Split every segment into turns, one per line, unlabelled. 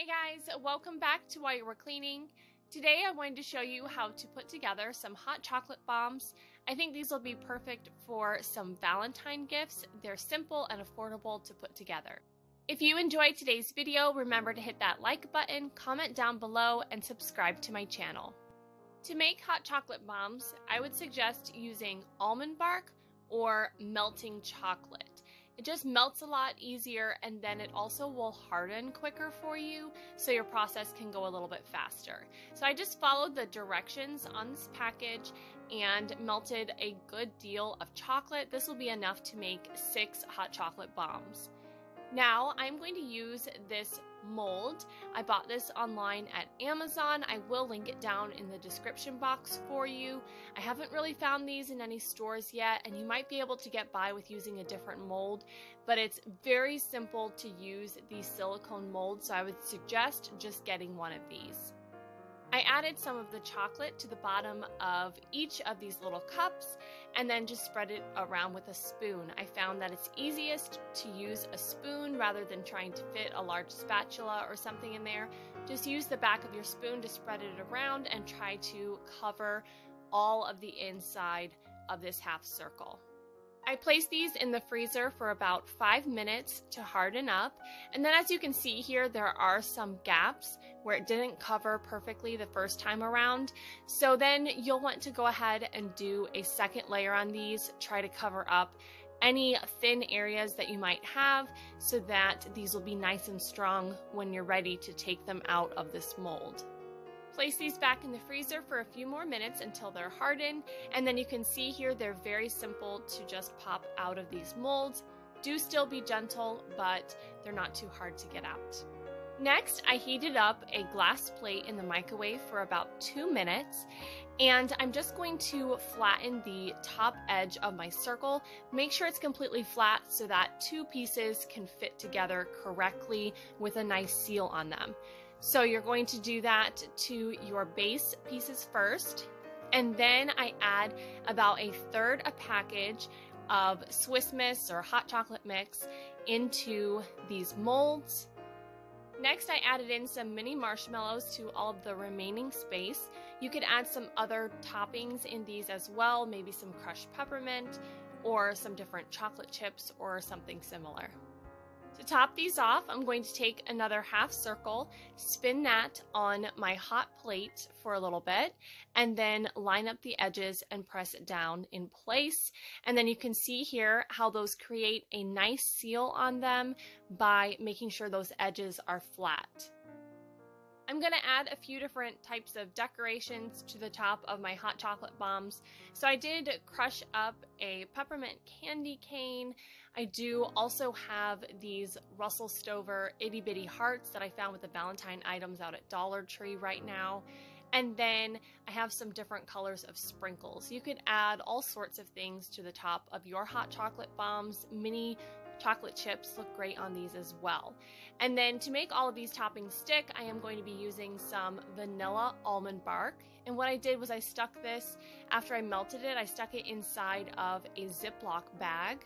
Hey guys, welcome back to While You Were Cleaning. Today I'm going to show you how to put together some hot chocolate bombs. I think these will be perfect for some Valentine gifts. They're simple and affordable to put together. If you enjoyed today's video, remember to hit that like button, comment down below, and subscribe to my channel. To make hot chocolate bombs, I would suggest using almond bark or melting chocolate. It just melts a lot easier and then it also will harden quicker for you so your process can go a little bit faster. So I just followed the directions on this package and melted a good deal of chocolate. This will be enough to make six hot chocolate bombs. Now I'm going to use this mold. I bought this online at Amazon. I will link it down in the description box for you. I haven't really found these in any stores yet, and you might be able to get by with using a different mold, but it's very simple to use these silicone molds, so I would suggest just getting one of these. I added some of the chocolate to the bottom of each of these little cups and then just spread it around with a spoon. I found that it's easiest to use a spoon rather than trying to fit a large spatula or something in there. Just use the back of your spoon to spread it around and try to cover all of the inside of this half circle. I placed these in the freezer for about five minutes to harden up. And then as you can see here, there are some gaps where it didn't cover perfectly the first time around. So then you'll want to go ahead and do a second layer on these, try to cover up any thin areas that you might have so that these will be nice and strong when you're ready to take them out of this mold. Place these back in the freezer for a few more minutes until they're hardened, and then you can see here they're very simple to just pop out of these molds. Do still be gentle, but they're not too hard to get out. Next, I heated up a glass plate in the microwave for about two minutes, and I'm just going to flatten the top edge of my circle. Make sure it's completely flat so that two pieces can fit together correctly with a nice seal on them. So you're going to do that to your base pieces first. And then I add about a third a package of Swiss Miss or hot chocolate mix into these molds. Next, I added in some mini marshmallows to all of the remaining space. You could add some other toppings in these as well, maybe some crushed peppermint or some different chocolate chips or something similar. To top these off, I'm going to take another half circle, spin that on my hot plate for a little bit, and then line up the edges and press it down in place. And then you can see here how those create a nice seal on them by making sure those edges are flat. I'm going to add a few different types of decorations to the top of my hot chocolate bombs. So I did crush up a peppermint candy cane. I do also have these Russell Stover itty bitty hearts that I found with the Valentine items out at Dollar Tree right now. And then I have some different colors of sprinkles. You could add all sorts of things to the top of your hot chocolate bombs, mini chocolate chips look great on these as well. And then to make all of these toppings stick, I am going to be using some vanilla almond bark. And what I did was I stuck this, after I melted it, I stuck it inside of a Ziploc bag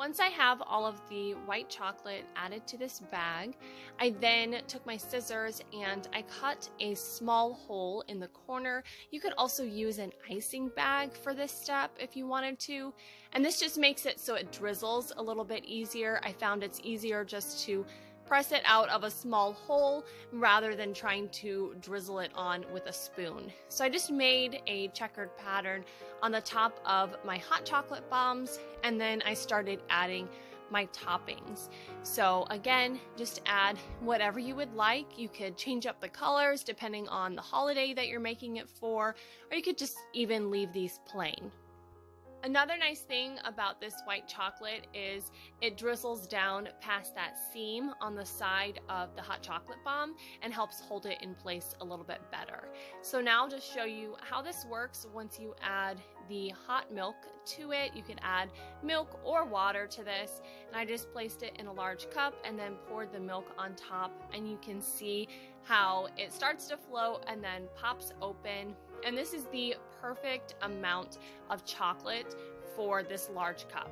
once I have all of the white chocolate added to this bag, I then took my scissors and I cut a small hole in the corner. You could also use an icing bag for this step if you wanted to. And this just makes it so it drizzles a little bit easier. I found it's easier just to press it out of a small hole rather than trying to drizzle it on with a spoon. So I just made a checkered pattern on the top of my hot chocolate bombs and then I started adding my toppings. So again, just add whatever you would like. You could change up the colors depending on the holiday that you're making it for, or you could just even leave these plain. Another nice thing about this white chocolate is it drizzles down past that seam on the side of the hot chocolate bomb and helps hold it in place a little bit better. So now I'll just show you how this works once you add the hot milk to it. You can add milk or water to this and I just placed it in a large cup and then poured the milk on top and you can see how it starts to float and then pops open and this is the perfect amount of chocolate for this large cup.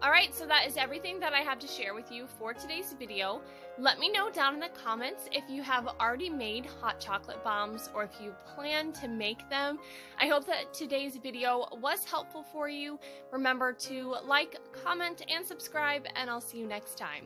Alright, so that is everything that I have to share with you for today's video. Let me know down in the comments if you have already made hot chocolate bombs or if you plan to make them. I hope that today's video was helpful for you. Remember to like, comment, and subscribe, and I'll see you next time.